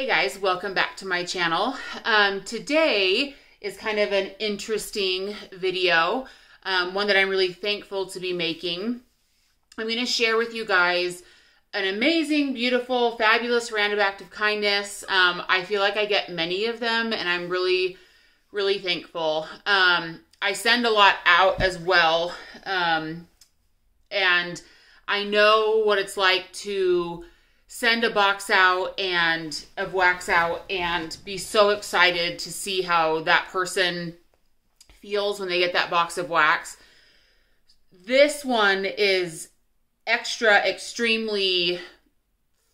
Hey guys, welcome back to my channel. Um, today is kind of an interesting video, um, one that I'm really thankful to be making. I'm going to share with you guys an amazing, beautiful, fabulous random act of kindness. Um, I feel like I get many of them and I'm really, really thankful. Um, I send a lot out as well. Um, and I know what it's like to send a box out and of wax out and be so excited to see how that person feels when they get that box of wax. This one is extra extremely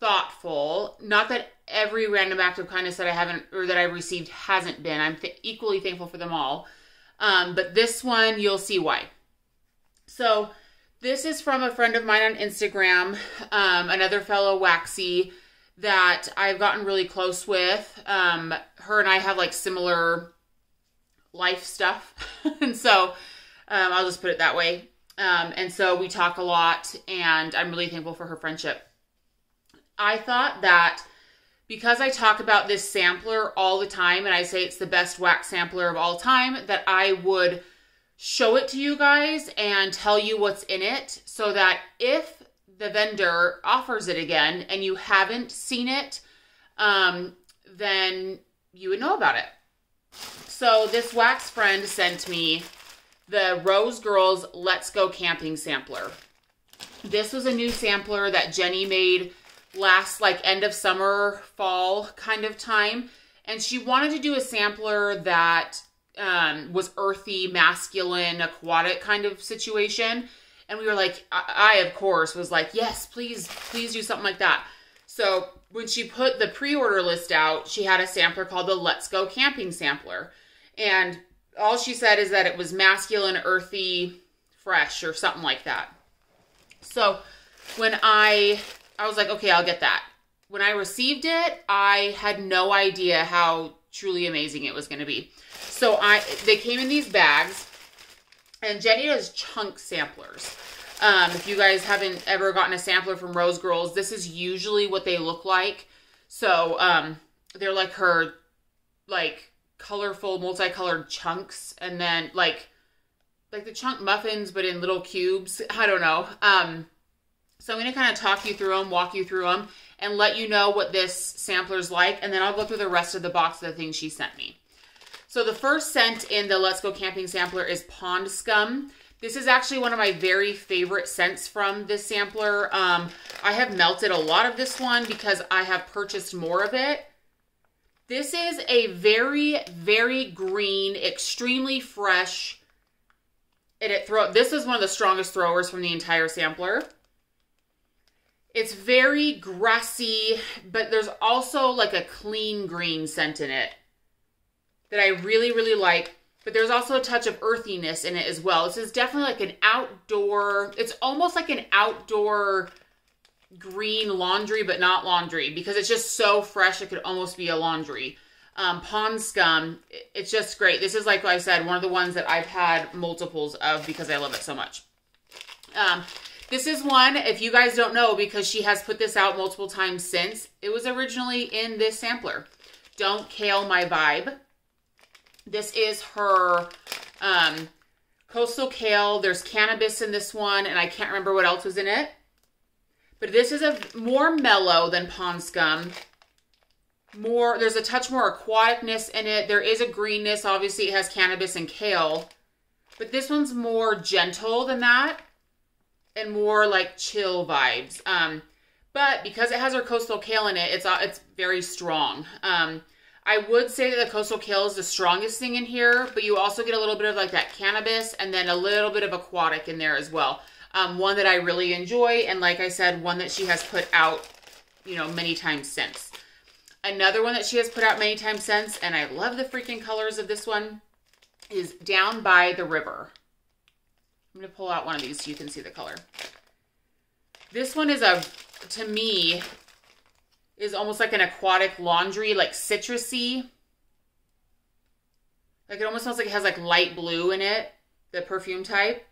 thoughtful. Not that every random act of kindness that I haven't or that I've received hasn't been. I'm th- equally thankful for them all. Um, but this one, you'll see why. So, this is from a friend of mine on Instagram, um, another fellow waxy that I've gotten really close with. Um, her and I have like similar life stuff. and so um, I'll just put it that way. Um, and so we talk a lot, and I'm really thankful for her friendship. I thought that because I talk about this sampler all the time and I say it's the best wax sampler of all time, that I would show it to you guys and tell you what's in it so that if the vendor offers it again and you haven't seen it, um, then you would know about it. So this wax friend sent me the Rose Girls Let's Go Camping sampler. This was a new sampler that Jenny made last like end of summer, fall kind of time. And she wanted to do a sampler that um, was earthy, masculine, aquatic kind of situation. And we were like, I, I, of course was like, yes, please, please do something like that. So when she put the pre-order list out, she had a sampler called the Let's Go Camping sampler. And all she said is that it was masculine, earthy, fresh, or something like that. So when I, I was like, okay, I'll get that. When I received it, I had no idea how truly amazing it was going to be. So I they came in these bags, and Jenny does chunk samplers. Um, if you guys haven't ever gotten a sampler from Rose Girls, this is usually what they look like. So um, they're like her, like colorful, multicolored chunks, and then like like the chunk muffins, but in little cubes. I don't know. Um, so I'm going to kind of talk you through them, walk you through them, and let you know what this sampler's like, and then I'll go through the rest of the box of the things she sent me. So the first scent in the Let's Go Camping sampler is Pond Scum. This is actually one of my very favorite scents from this sampler. Um, I have melted a lot of this one because I have purchased more of it. This is a very, very green, extremely fresh, and it throw. This is one of the strongest throwers from the entire sampler. It's very grassy, but there's also like a clean green scent in it that I really, really like. But there's also a touch of earthiness in it as well. This is definitely like an outdoor, it's almost like an outdoor green laundry, but not laundry because it's just so fresh it could almost be a laundry. Um, Pond Scum, it's just great. This is, like I said, one of the ones that I've had multiples of because I love it so much. Um, this is one, if you guys don't know, because she has put this out multiple times since, it was originally in this sampler. Don't Kale My Vibe. This is her um, coastal kale. There's cannabis in this one, and I can't remember what else was in it. But this is a more mellow than Pond Scum. More, there's a touch more aquaticness in it. There is a greenness. Obviously, it has cannabis and kale. But this one's more gentle than that and more like chill vibes. Um, but because it has our coastal kale in it, it's uh, it's very strong. Um, I would say that the coastal kale is the strongest thing in here, but you also get a little bit of like that cannabis and then a little bit of aquatic in there as well. Um, one that I really enjoy, and like I said, one that she has put out, you know, many times since. Another one that she has put out many times since, and I love the freaking colors of this one, is Down by the River. I'm going to pull out one of these so you can see the color. This one is a, to me, is almost like an aquatic laundry, like citrusy. Like it almost smells like it has like light blue in it, the perfume type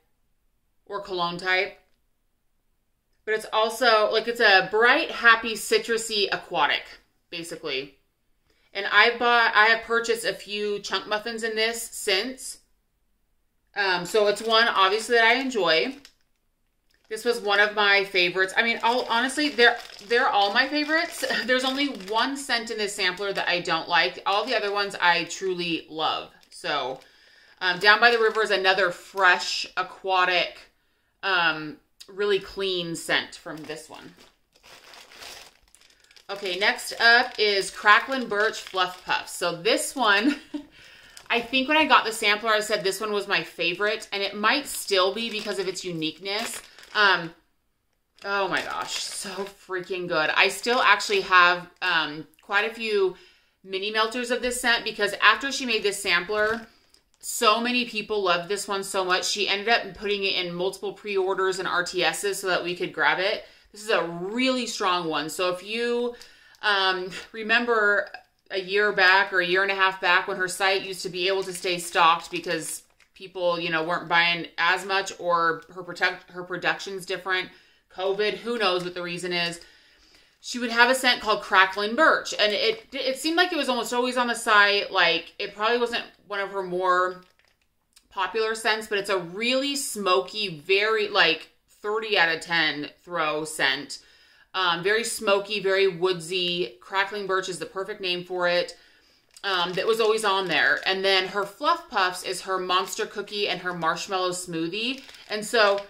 or cologne type. But it's also like it's a bright, happy, citrusy aquatic, basically. And I bought, I have purchased a few chunk muffins in this since. Um, so it's one obviously that I enjoy. This was one of my favorites. I mean, all honestly, they're they're all my favorites. There's only one scent in this sampler that I don't like. All the other ones I truly love. So, um, down by the river is another fresh, aquatic, um, really clean scent from this one. Okay, next up is Cracklin Birch Fluff Puffs. So this one, I think when I got the sampler, I said this one was my favorite, and it might still be because of its uniqueness. Um, oh my gosh, so freaking good. I still actually have um, quite a few mini melters of this scent because after she made this sampler, so many people loved this one so much. She ended up putting it in multiple pre-orders and RTSs so that we could grab it. This is a really strong one. So if you um, remember a year back or a year and a half back when her site used to be able to stay stocked because people, you know, weren't buying as much or her protect her production's different, COVID, who knows what the reason is. She would have a scent called Cracklin Birch, and it it seemed like it was almost always on the site. Like it probably wasn't one of her more popular scents, but it's a really smoky, very like 30 out of 10 throw scent. Um, very smoky, very woodsy. Crackling Birch is the perfect name for it um, that was always on there. And then her Fluff Puffs is her monster cookie and her marshmallow smoothie. And so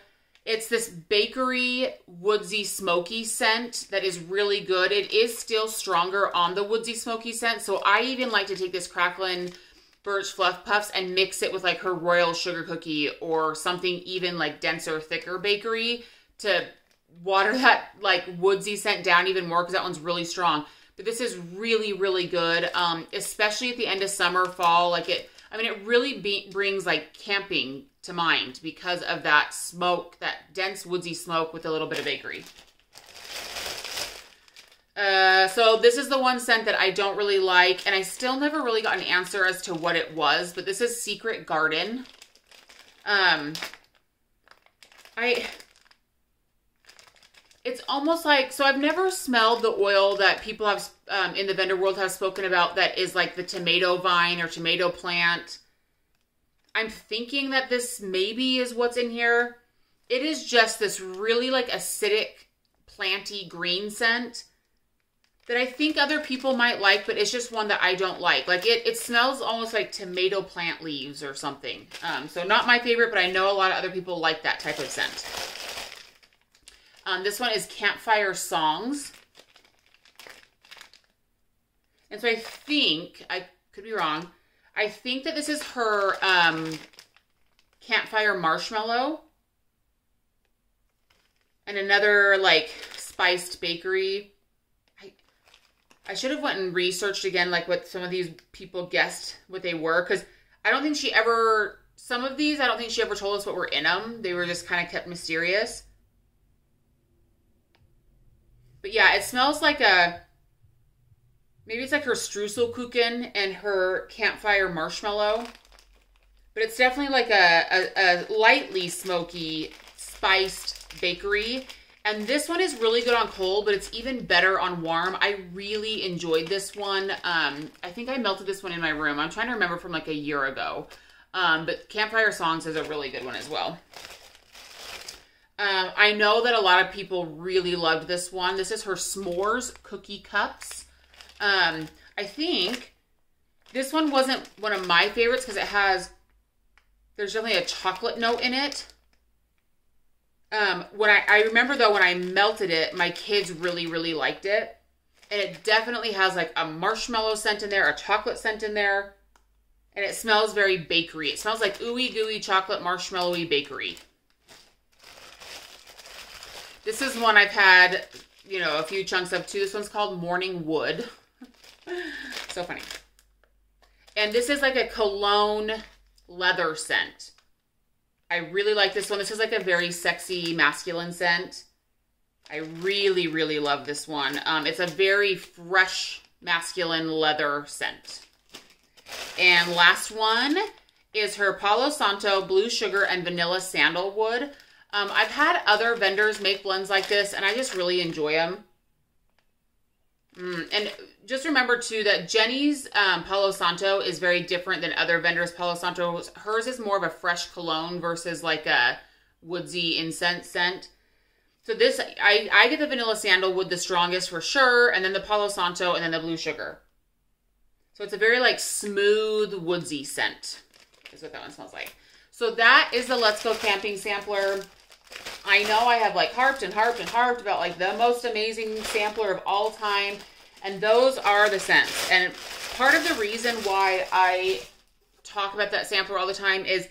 it's this bakery, woodsy, smoky scent that is really good. It is still stronger on the woodsy, smoky scent. So I even like to take this Cracklin Birch Fluff Puffs and mix it with like her Royal Sugar Cookie or something even like denser, thicker bakery to water that like woodsy scent down even more because that one's really strong. But this is really, really good, um, especially at the end of summer, fall. Like it, I mean, it really be, brings like camping to mind because of that smoke, that dense woodsy smoke with a little bit of bakery. Uh, so this is the one scent that I don't really like, and I still never really got an answer as to what it was, but this is Secret Garden. Um, I, it's almost like so I've never smelled the oil that people have um, in the vendor world have spoken about that is like the tomato vine or tomato plant. I'm thinking that this maybe is what's in here. It is just this really like acidic, planty green scent that I think other people might like, but it's just one that I don't like. Like it, it smells almost like tomato plant leaves or something. Um, so not my favorite, but I know a lot of other people like that type of scent. Um, this one is Campfire Songs. And so I think, I could be wrong, I think that this is her um, Campfire Marshmallow. And another, like, spiced bakery. I, I should have went and researched again, like, what some of these people guessed what they were. Because I don't think she ever, some of these, I don't think she ever told us what were in them. They were just kind of kept mysterious. But yeah, it smells like a maybe it's like her streuselkuchen and her campfire marshmallow. But it's definitely like a, a, a lightly smoky, spiced bakery. And this one is really good on cold, but it's even better on warm. I really enjoyed this one. Um, I think I melted this one in my room. I'm trying to remember from like a year ago. Um, but Campfire Songs is a really good one as well. Um, I know that a lot of people really loved this one. This is her s'mores cookie cups. Um, I think this one wasn't one of my favorites because it has, there's definitely a chocolate note in it. Um, when I, I remember though, when I melted it, my kids really, really liked it. And it definitely has like a marshmallow scent in there, a chocolate scent in there. And it smells very bakery. It smells like ooey gooey chocolate marshmallowy bakery. This is one I've had, you know, a few chunks of too. This one's called Morning Wood. so funny. And this is like a cologne leather scent. I really like this one. This is like a very sexy masculine scent. I really, really love this one. Um, it's a very fresh masculine leather scent. And last one is her Palo Santo Blue Sugar and Vanilla Sandalwood. Um, I've had other vendors make blends like this, and I just really enjoy them. Mm, and just remember too that Jenny's um, Palo Santo is very different than other vendors' Palo Santo. Hers is more of a fresh cologne versus like a woodsy incense scent. So this, I, I get the vanilla sandalwood the strongest for sure, and then the Palo Santo, and then the blue sugar. So it's a very like smooth woodsy scent. Is what that one smells like. So that is the Let's Go Camping sampler. I know I have like harped and harped and harped about like the most amazing sampler of all time. And those are the scents. And part of the reason why I talk about that sampler all the time is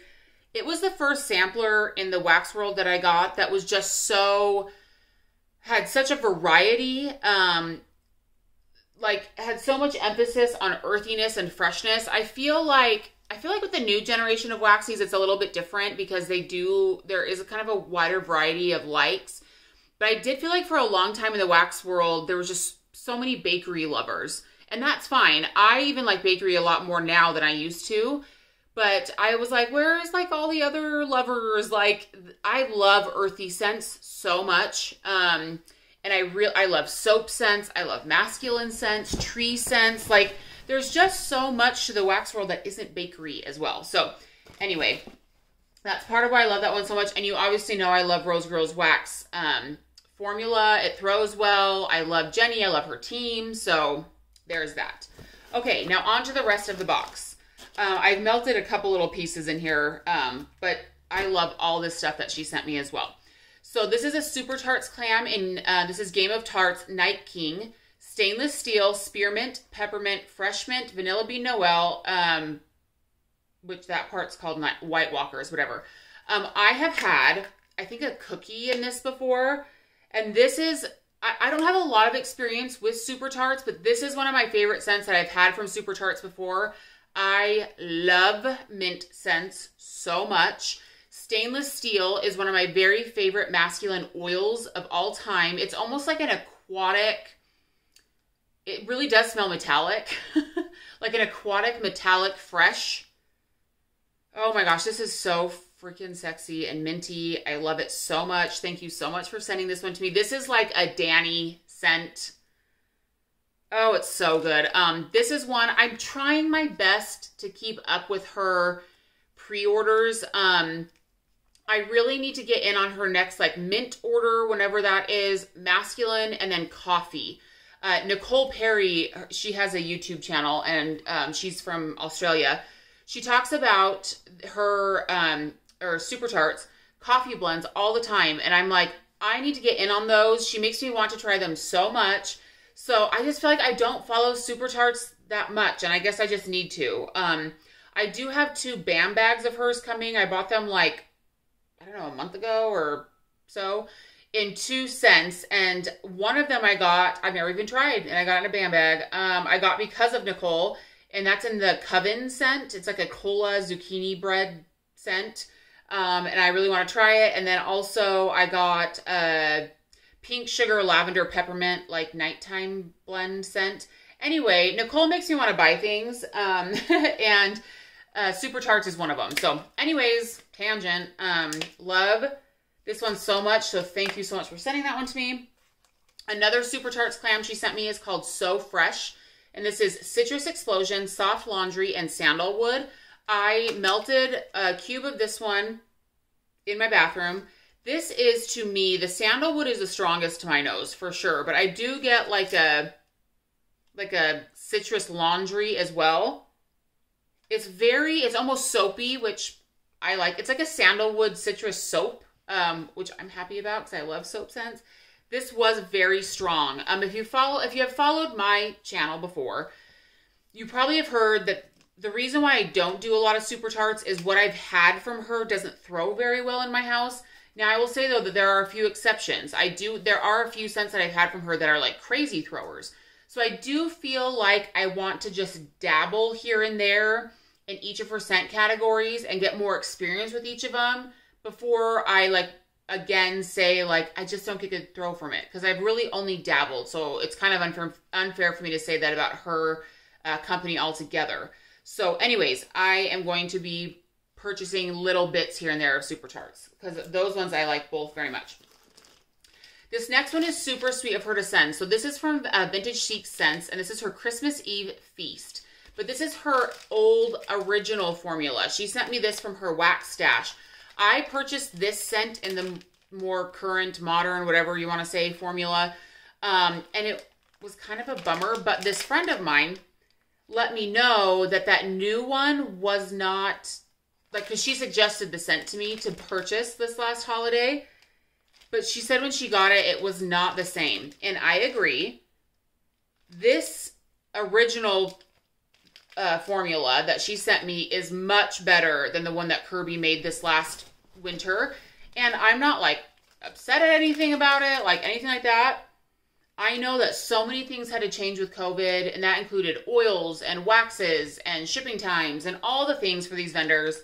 it was the first sampler in the wax world that I got that was just so had such a variety um like had so much emphasis on earthiness and freshness. I feel like I feel like with the new generation of waxies, it's a little bit different because they do, there is a kind of a wider variety of likes. But I did feel like for a long time in the wax world, there was just so many bakery lovers. And that's fine. I even like bakery a lot more now than I used to. But I was like, where's like all the other lovers? Like, I love earthy scents so much. Um, and I real I love soap scents. I love masculine scents, tree scents. Like, there's just so much to the wax world that isn't bakery as well. So anyway, that's part of why I love that one so much. And you obviously know I love Rose Girls Wax um, formula. It throws well. I love Jenny. I love her team. So there's that. Okay, now on to the rest of the box. Uh, I've melted a couple little pieces in here, um, but I love all this stuff that she sent me as well. So this is a Super Tarts clam, and uh, this is Game of Tarts Night King stainless steel, spearmint, peppermint, fresh mint, vanilla bean noel, um, which that part's called White Walkers, whatever. Um, I have had, I think, a cookie in this before, and this is. I, I don't have a lot of experience with Super Tarts, but this is one of my favorite scents that I've had from Super Tarts before. I love mint scents so much. Stainless steel is one of my very favorite masculine oils of all time. It's almost like an aquatic it really does smell metallic, like an aquatic metallic fresh. Oh my gosh, this is so freaking sexy and minty. I love it so much. Thank you so much for sending this one to me. This is like a Dani scent. Oh, it's so good. Um, this is one I'm trying my best to keep up with her pre-orders. Um, I really need to get in on her next like mint order, whenever that is, masculine, and then coffee. Uh, Nicole Perry, she has a YouTube channel and um, she's from Australia. She talks about her um, or Super Tarts coffee blends all the time, and I'm like, I need to get in on those. She makes me want to try them so much. So I just feel like I don't follow Super Tarts that much, and I guess I just need to. Um, I do have two BAM bags of hers coming. I bought them like I don't know a month ago or so in two scents, and one of them I got, I've never even tried, and I got in a BAM bag. Um, I got because of Nicole, and that's in the Coven scent. It's like a cola zucchini bread scent, um, and I really want to try it. And then also I got a pink sugar lavender peppermint like nighttime blend scent. Anyway, Nicole makes me want to buy things, um, and uh, Super Tarts is one of them. So, anyways, tangent. Um, love this one so much, so thank you so much for sending that one to me. Another Super Tarts clam she sent me is called So Fresh, and this is Citrus Explosion, Soft Laundry, and Sandalwood. I melted a cube of this one in my bathroom. This is, to me, the sandalwood is the strongest to my nose, for sure, but I do get like a, like a citrus laundry as well. It's very, it's almost soapy, which I like. It's like a sandalwood citrus soap um, which I'm happy about because I love soap scents. This was very strong. Um, if you follow, if you have followed my channel before, you probably have heard that the reason why I don't do a lot of super tarts is what I've had from her doesn't throw very well in my house. Now I will say though that there are a few exceptions. I do there are a few scents that I've had from her that are like crazy throwers. So I do feel like I want to just dabble here and there in each of her scent categories and get more experience with each of them before I like again say like I just don't get a throw from it because I've really only dabbled. So it's kind of unfair unfair for me to say that about her uh, company altogether. So, anyways, I am going to be purchasing little bits here and there of Super Tarts because those ones I like both very much. This next one is super sweet of her to send. So this is from uh, Vintage Chic Scents, and this is her Christmas Eve Feast. But this is her old original formula. She sent me this from her wax stash. I purchased this scent in the more current, modern, whatever you want to say, formula. Um, and it was kind of a bummer, but this friend of mine let me know that that new one was not like because she suggested the scent to me to purchase this last holiday but she said when she got it it was not the same and i agree this original uh, formula that she sent me is much better than the one that kirby made this last winter and i'm not like upset at anything about it like anything like that I know that so many things had to change with COVID, and that included oils and waxes and shipping times and all the things for these vendors.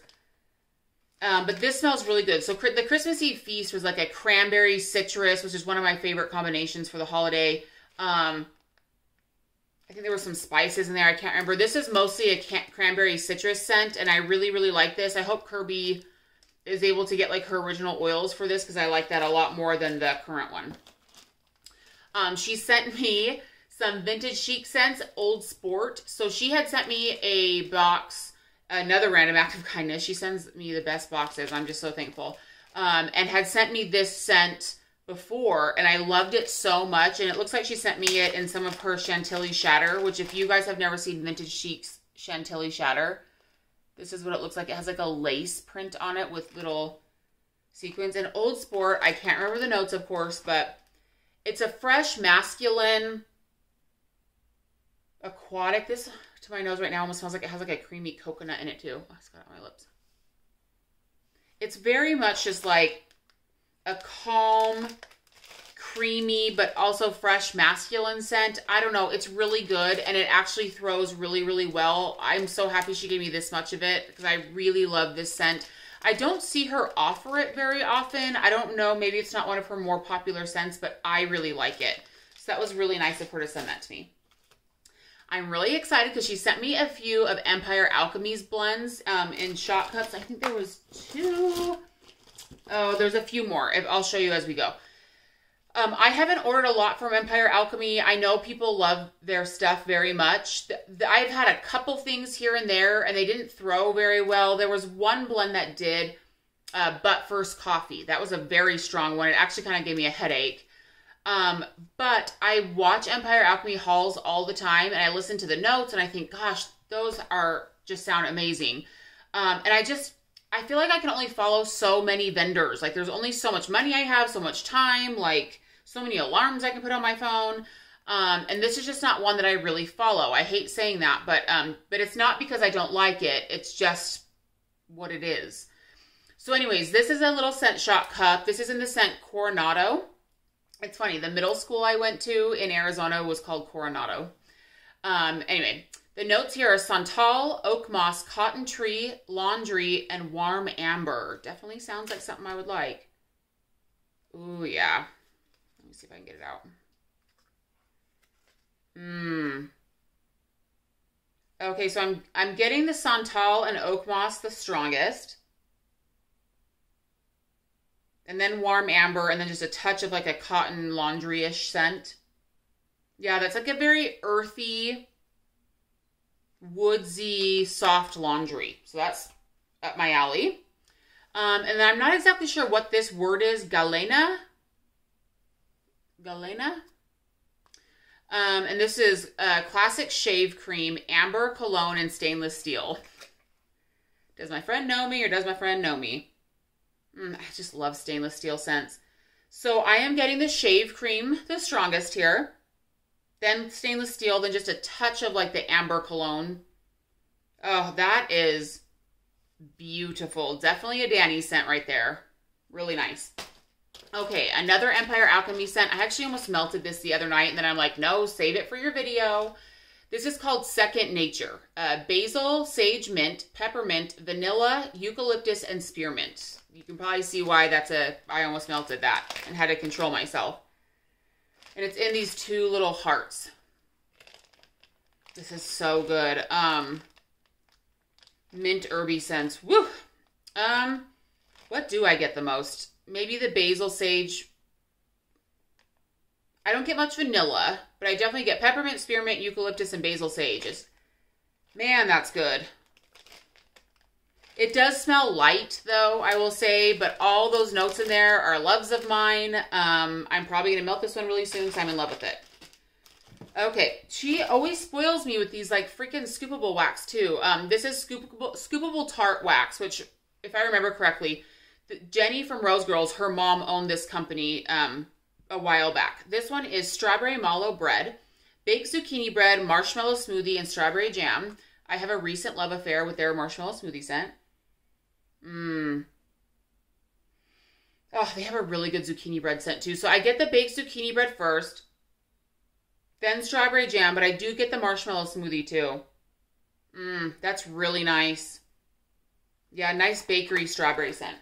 Um, but this smells really good. So the Christmas Eve feast was like a cranberry citrus, which is one of my favorite combinations for the holiday. Um, I think there were some spices in there. I can't remember. This is mostly a cranberry citrus scent, and I really, really like this. I hope Kirby is able to get like her original oils for this because I like that a lot more than the current one. Um, she sent me some vintage chic scents, Old Sport. So she had sent me a box, another random act of kindness. She sends me the best boxes. I'm just so thankful. Um, and had sent me this scent before, and I loved it so much. And it looks like she sent me it in some of her Chantilly Shatter, which if you guys have never seen Vintage Chic's Chantilly Shatter, this is what it looks like. It has like a lace print on it with little sequins. And Old Sport, I can't remember the notes, of course, but it's a fresh, masculine, aquatic. This to my nose right now almost smells like it has like a creamy coconut in it too. Oh, it's got it on my lips. It's very much just like a calm, creamy, but also fresh masculine scent. I don't know. It's really good and it actually throws really, really well. I'm so happy she gave me this much of it because I really love this scent. I don't see her offer it very often. I don't know, maybe it's not one of her more popular scents, but I really like it. So that was really nice of her to send that to me. I'm really excited because she sent me a few of Empire Alchemy's blends um, in shot cups. I think there was two. Oh, there's a few more. I'll show you as we go. Um, I haven't ordered a lot from Empire Alchemy. I know people love their stuff very much. I've had a couple things here and there, and they didn't throw very well. There was one blend that did, uh, but first coffee. That was a very strong one. It actually kind of gave me a headache. Um, but I watch Empire Alchemy hauls all the time, and I listen to the notes, and I think, gosh, those are just sound amazing. Um, and I just I feel like I can only follow so many vendors. Like there's only so much money I have, so much time, like so many alarms I can put on my phone. Um, and this is just not one that I really follow. I hate saying that, but um, but it's not because I don't like it. It's just what it is. So, anyways, this is a little scent shot cup. This is in the scent Coronado. It's funny. The middle school I went to in Arizona was called Coronado. Um, anyway, the notes here are santal, oak moss, cotton tree, laundry, and warm amber. Definitely sounds like something I would like. Ooh, yeah. Let me see if I can get it out. Mmm. Okay, so I'm I'm getting the santal and oak moss the strongest. And then warm amber and then just a touch of like a cotton laundry-ish scent. Yeah, that's like a very earthy woodsy, soft laundry. So that's up my alley. Um, and I'm not exactly sure what this word is. Galena? Galena? Um, and this is a classic shave cream, amber, cologne, and stainless steel. Does my friend know me or does my friend know me? Mm, I just love stainless steel scents. So I am getting the shave cream, the strongest here then stainless steel, then just a touch of like the amber cologne. Oh, that is beautiful. Definitely a Dani scent right there. Really nice. Okay, another Empire Alchemy scent. I actually almost melted this the other night, and then I'm like, no, save it for your video. This is called Second Nature. Uh, basil, sage mint, peppermint, vanilla, eucalyptus, and spearmint. You can probably see why that's a, I almost melted that and had to control myself. And it's in these two little hearts. This is so good. Um, mint herby scents. Woo! Um, what do I get the most? Maybe the basil sage I don't get much vanilla, but I definitely get peppermint, spearmint, eucalyptus, and basil sage. It's, man, that's good. It does smell light, though, I will say, but all those notes in there are loves of mine. Um, I'm probably going to melt this one really soon, so I'm in love with it. Okay, she always spoils me with these like freaking scoopable wax too. Um, this is scoopable, scoopable tart wax, which, if I remember correctly, Jenny from Rose Girls, her mom owned this company um, a while back. This one is strawberry mallow bread, baked zucchini bread, marshmallow smoothie, and strawberry jam. I have a recent love affair with their marshmallow smoothie scent. Mmm. Oh, they have a really good zucchini bread scent too. So I get the baked zucchini bread first then strawberry jam, but I do get the marshmallow smoothie too. Mmm, that's really nice. Yeah, nice bakery strawberry scent.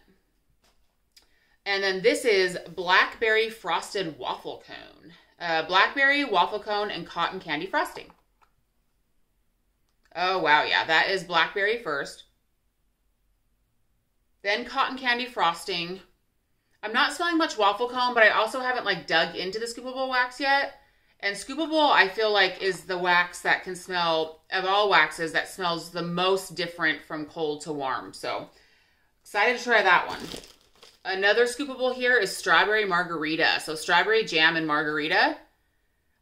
And then this is blackberry frosted waffle cone. Uh, blackberry waffle cone and cotton candy frosting. Oh, wow. Yeah, that is blackberry first. Then cotton candy frosting. I'm not smelling much waffle cone, but I also haven't like dug into the scoopable wax yet. And Scoopable, I feel like, is the wax that can smell, of all waxes, that smells the most different from cold to warm. So, excited to try that one. Another Scoopable here is Strawberry Margarita. So, strawberry jam and margarita.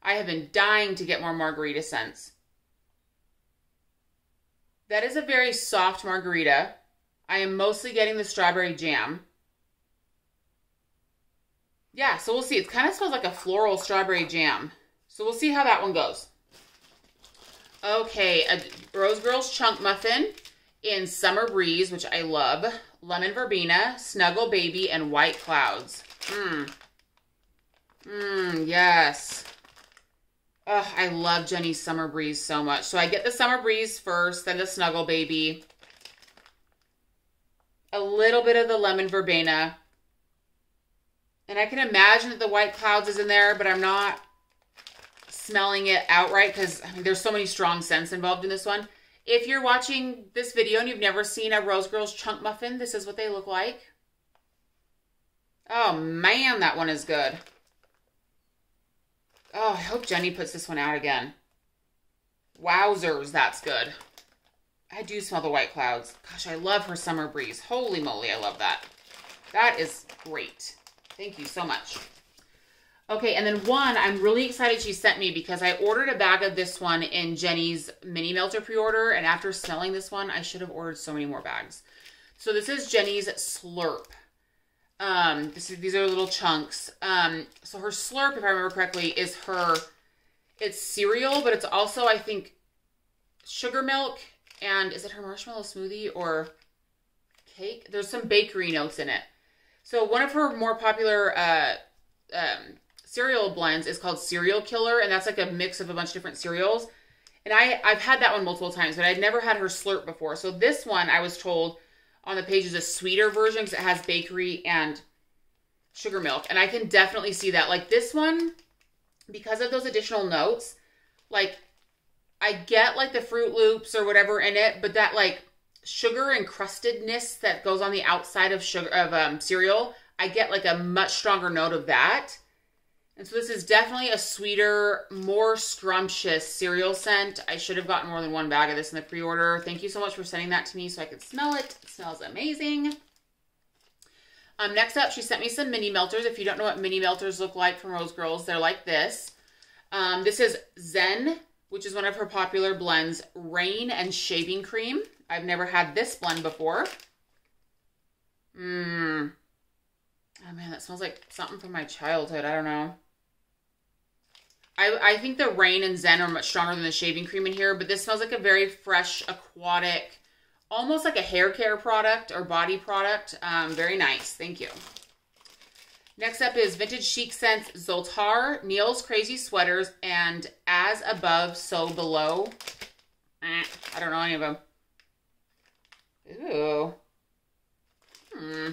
I have been dying to get more margarita scents. That is a very soft margarita. I am mostly getting the strawberry jam. Yeah, so we'll see. It kind of smells like a floral strawberry jam. So we'll see how that one goes. Okay, a Rose Girls Chunk Muffin in Summer Breeze, which I love. Lemon Verbena, Snuggle Baby, and White Clouds. Mmm. Mmm, yes. Oh, I love Jenny's Summer Breeze so much. So I get the Summer Breeze first, then the Snuggle Baby. A little bit of the Lemon Verbena. And I can imagine that the White Clouds is in there, but I'm not smelling it outright because I mean, there's so many strong scents involved in this one. If you're watching this video and you've never seen a Rose Girls chunk muffin, this is what they look like. Oh man, that one is good. Oh, I hope Jenny puts this one out again. Wowzers, that's good. I do smell the white clouds. Gosh, I love her summer breeze. Holy moly, I love that. That is great. Thank you so much. Okay, and then one I'm really excited she sent me because I ordered a bag of this one in Jenny's mini melter pre-order, and after smelling this one, I should have ordered so many more bags. So this is Jenny's Slurp. Um, this is, these are little chunks. Um, so her Slurp, if I remember correctly, is her, it's cereal, but it's also, I think, sugar milk, and is it her marshmallow smoothie or cake? There's some bakery notes in it. So one of her more popular uh, um, cereal blends is called Cereal Killer, and that's like a mix of a bunch of different cereals. And I, I've had that one multiple times, but I'd never had her slurp before. So this one, I was told on the page is a sweeter version because it has bakery and sugar milk. And I can definitely see that. Like this one, because of those additional notes, like I get like the Fruit Loops or whatever in it, but that like sugar encrustedness that goes on the outside of sugar of um, cereal, I get like a much stronger note of that. And so this is definitely a sweeter, more scrumptious cereal scent. I should have gotten more than one bag of this in the pre-order. Thank you so much for sending that to me so I could smell it. It smells amazing. Um, next up, she sent me some mini melters. If you don't know what mini melters look like from Rose Girls, they're like this. Um, this is Zen, which is one of her popular blends, Rain and Shaving Cream. I've never had this blend before. Mmm. Oh man, that smells like something from my childhood. I don't know. I, I think the Rain and Zen are much stronger than the shaving cream in here, but this smells like a very fresh, aquatic, almost like a hair care product or body product. Um, very nice. Thank you. Next up is Vintage Chic Scents Zoltar, Neil's Crazy Sweaters, and As Above, So Below. Eh, I don't know any of them. Ooh. Hmm.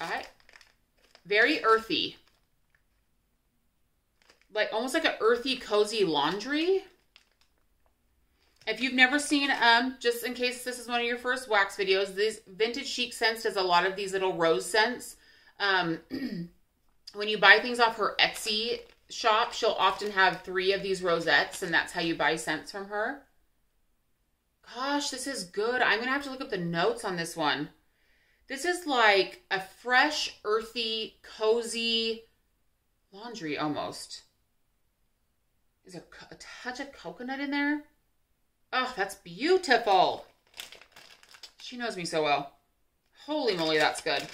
I very earthy. Like almost like an earthy, cozy laundry. If you've never seen, um, just in case this is one of your first wax videos, this Vintage Chic Scents does a lot of these little rose scents. Um, when you buy things off her Etsy shop, she'll often have three of these rosettes, and that's how you buy scents from her. Gosh, this is good. I'm going to have to look up the notes on this one. This is like a fresh, earthy, cozy laundry almost. Is there a touch of coconut in there? Oh, that's beautiful. She knows me so well. Holy moly, that's good.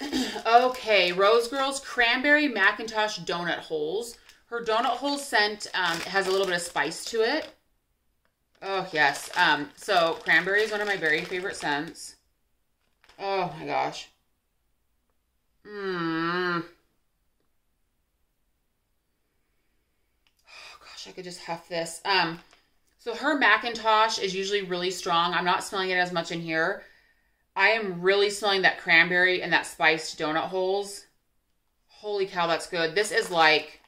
okay, Rose Girls Cranberry Macintosh Donut Holes. Her donut hole scent um, has a little bit of spice to it. Oh, yes. Um, so, cranberry is one of my very favorite scents. Oh, my gosh. Mmm. I could just huff this. Um, so her Macintosh is usually really strong. I'm not smelling it as much in here. I am really smelling that cranberry and that spiced donut holes. Holy cow, that's good. This is like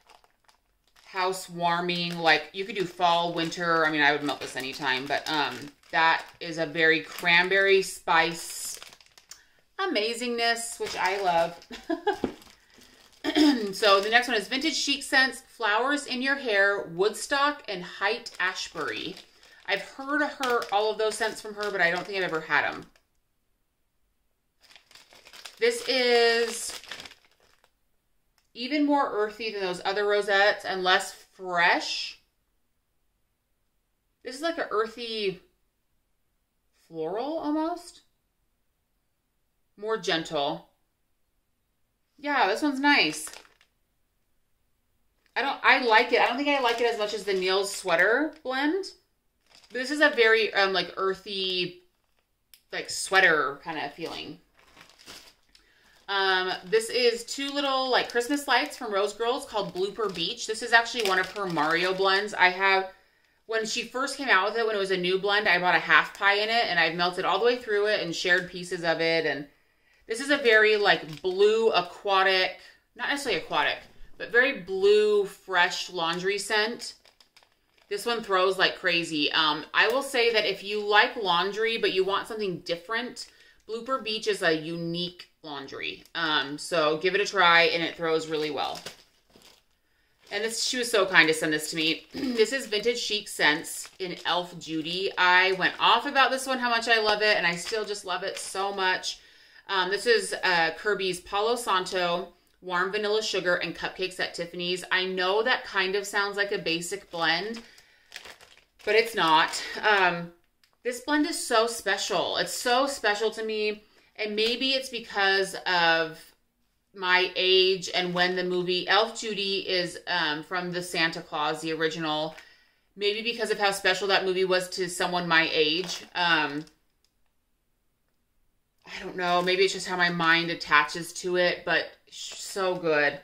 house warming. Like you could do fall, winter. I mean, I would melt this anytime, but um, that is a very cranberry spice amazingness, which I love. so the next one is Vintage Chic Scents, Flowers in Your Hair, Woodstock, and Haight Ashbury. I've heard of her, all of those scents from her, but I don't think I've ever had them. This is even more earthy than those other rosettes and less fresh. This is like an earthy floral almost. More gentle. Yeah, this one's nice. I don't, I like it. I don't think I like it as much as the Neil's sweater blend. This is a very, um, like earthy, like sweater kind of feeling. Um, this is two little like Christmas lights from Rose Girls called Blooper Beach. This is actually one of her Mario blends. I have, when she first came out with it, when it was a new blend, I bought a half pie in it and I've melted all the way through it and shared pieces of it. And this is a very like blue aquatic, not necessarily aquatic, but very blue, fresh laundry scent. This one throws like crazy. Um, I will say that if you like laundry, but you want something different, Blooper Beach is a unique laundry. Um, so give it a try and it throws really well. And this, she was so kind to send this to me. this is Vintage Chic Scents in Elf Judy. I went off about this one, how much I love it, and I still just love it so much. Um, this is uh, Kirby's Palo Santo, warm vanilla sugar, and cupcakes at Tiffany's. I know that kind of sounds like a basic blend, but it's not. Um, this blend is so special. It's so special to me. And maybe it's because of my age and when the movie Elf Judy is um, from the Santa Clause, the original. Maybe because of how special that movie was to someone my age. Um, I don't know. Maybe it's just how my mind attaches to it, but so good.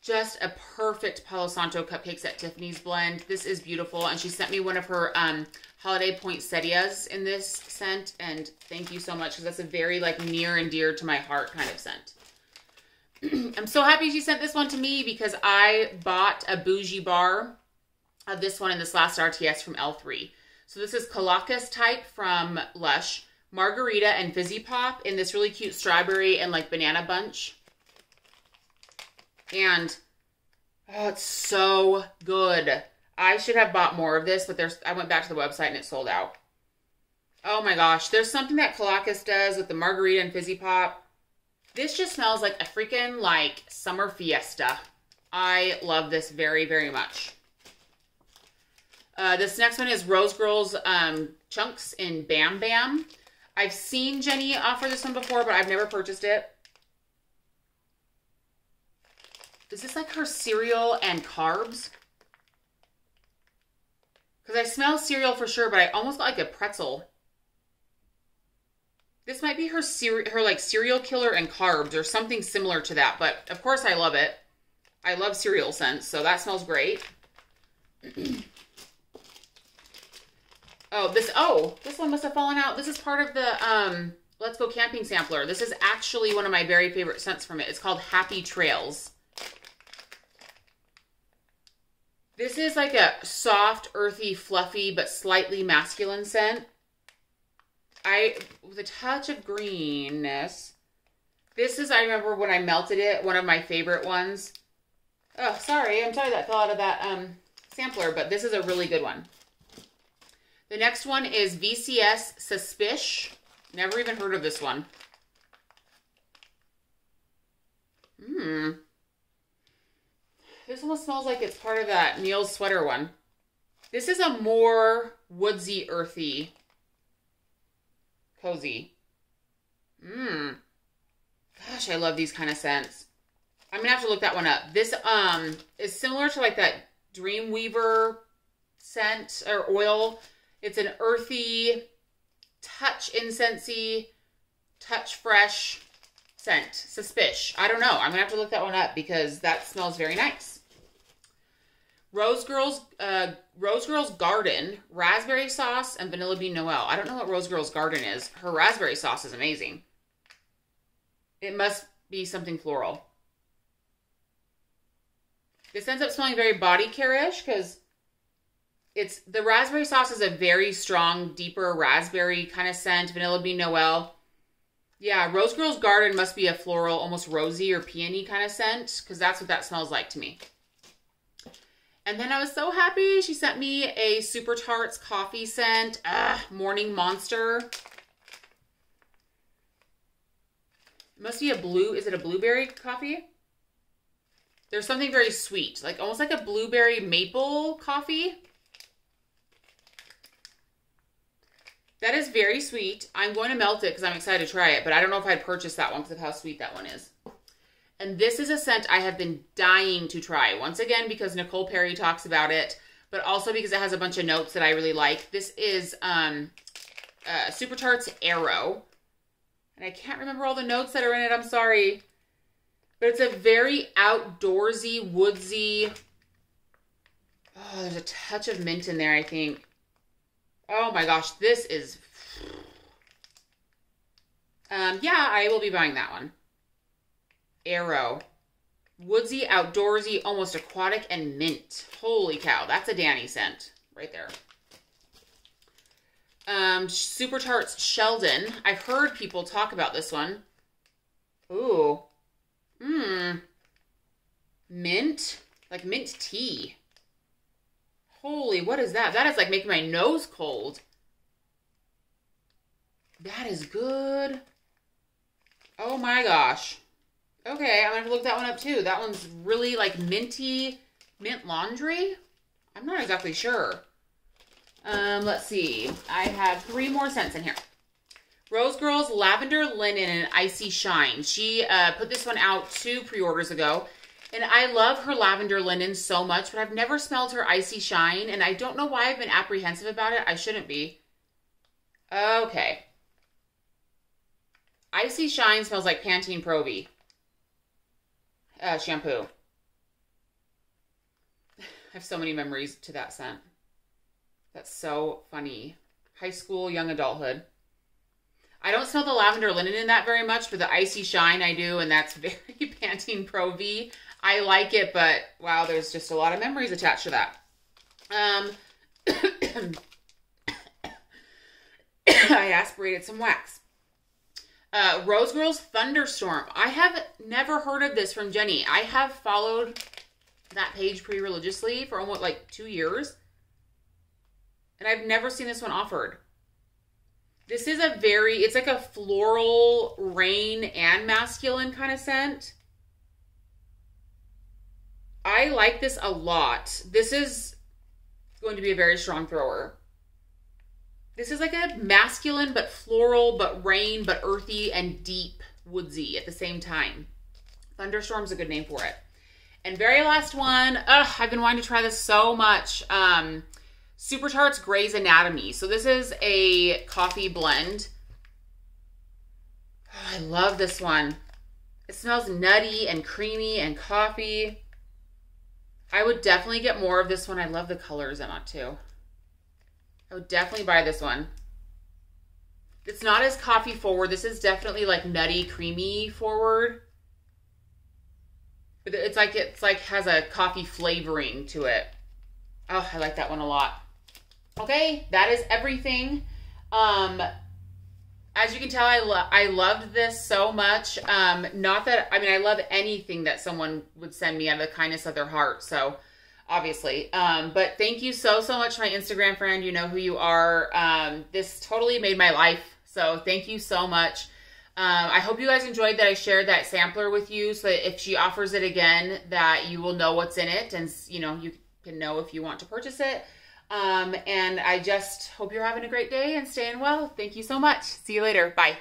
Just a perfect Palo Santo cupcakes at Tiffany's blend. This is beautiful. And she sent me one of her um, holiday poinsettias in this scent. And thank you so much because that's a very like near and dear to my heart kind of scent. I'm so happy she sent this one to me because I bought a bougie bar of this one in this last RTS from L3. So this is Colacas type from Lush margarita and fizzy pop in this really cute strawberry and like banana bunch. And oh, it's so good. I should have bought more of this, but there's I went back to the website and it sold out. Oh my gosh, there's something that Colacas does with the margarita and fizzy pop. This just smells like a freaking like summer fiesta. I love this very, very much. Uh, this next one is Rose Girls um, Chunks in Bam Bam. I've seen Jenny offer this one before, but I've never purchased it. Is this like her cereal and carbs? Because I smell cereal for sure, but I almost got like a pretzel. This might be her cere her like cereal killer and carbs or something similar to that. But of course I love it. I love cereal scents, so that smells great. Oh, this, oh, this one must have fallen out. This is part of the um, Let's Go Camping sampler. This is actually one of my very favorite scents from it. It's called Happy Trails. This is like a soft, earthy, fluffy, but slightly masculine scent. I, with a touch of greenness. This is, I remember when I melted it, one of my favorite ones. Oh, sorry. I'm sorry that fell out of that um, sampler, but this is a really good one. The next one is VCS Suspish. Never even heard of this one. Mmm. This almost smells like it's part of that Neil's sweater one. This is a more woodsy, earthy, cozy. Mmm. Gosh, I love these kind of scents. I'm gonna have to look that one up. This um is similar to like that Dreamweaver scent or oil. It's an earthy, touch incensey, touch fresh scent. Suspish. I don't know. I'm gonna have to look that one up because that smells very nice. Rose Girls, uh, Rose Girls Garden, raspberry sauce, and vanilla bean Noel. I don't know what Rose Girls Garden is. Her raspberry sauce is amazing. It must be something floral. This ends up smelling very body care-ish because it's the raspberry sauce is a very strong, deeper raspberry kind of scent. Vanilla bean Noel. Yeah, Rose Girl's Garden must be a floral, almost rosy or peony kind of scent because that's what that smells like to me. And then I was so happy. She sent me a Super Tarts coffee scent. Ah, Morning Monster. It must be a blue. Is it a blueberry coffee? There's something very sweet, like almost like a blueberry maple coffee. That is very sweet. I'm going to melt it because I'm excited to try it, but I don't know if I'd purchase that one because of how sweet that one is. And this is a scent I have been dying to try. Once again, because Nicole Perry talks about it, but also because it has a bunch of notes that I really like. This is um, uh, Super Tarts Arrow. And I can't remember all the notes that are in it. I'm sorry. But it's a very outdoorsy, woodsy. Oh, there's a touch of mint in there, I think. Oh my gosh, this is. Um, yeah, I will be buying that one. Arrow. Woodsy, outdoorsy, almost aquatic, and mint. Holy cow, that's a Dani scent right there. Um, Super Tarts Sheldon. I've heard people talk about this one. Ooh. Mmm. Mint? Like mint tea. Holy, what is that? That is like making my nose cold. That is good. Oh my gosh. Okay, I'm gonna have to look that one up too. That one's really like minty, mint laundry. I'm not exactly sure. Um, let's see. I have three more scents in here. Rose Girls Lavender Linen and Icy Shine. She uh, put this one out two pre-orders ago. And I love her lavender linen so much, but I've never smelled her icy shine, and I don't know why I've been apprehensive about it. I shouldn't be. Okay. Icy shine smells like Pantene Pro-V uh, shampoo. I have so many memories to that scent. That's so funny. High school, young adulthood. I don't smell the lavender linen in that very much, but the icy shine I do, and that's very Pantene Pro V. I like it, but wow, there's just a lot of memories attached to that. Um, I aspirated some wax. Uh, Rose Girls Thunderstorm. I have never heard of this from Jenny. I have followed that page pretty religiously for almost like two years. And I've never seen this one offered. This is a very, it's like a floral, rain, and masculine kind of scent. I like this a lot. This is going to be a very strong thrower. This is like a masculine but floral but rain but earthy and deep woodsy at the same time. Thunderstorm's a good name for it. And very last one, ugh, I've been wanting to try this so much. Um, Super Tarts Grey's Anatomy. So this is a coffee blend. Oh, I love this one. It smells nutty and creamy and coffee. I would definitely get more of this one. I love the colors in it too. I would definitely buy this one. It's not as coffee forward. This is definitely like nutty, creamy forward. But it's like it's like has a coffee flavoring to it. Oh, I like that one a lot. Okay, that is everything. Um as you can tell, I, lo- I loved this so much. Um, not that, I mean, I love anything that someone would send me out of the kindness of their heart. So, obviously. Um, but thank you so, so much, my Instagram friend. You know who you are. Um, this totally made my life. So, thank you so much. Um, I hope you guys enjoyed that I shared that sampler with you so that if she offers it again, that you will know what's in it and, you know, you can know if you want to purchase it. Um, and I just hope you're having a great day and staying well. Thank you so much. See you later. Bye.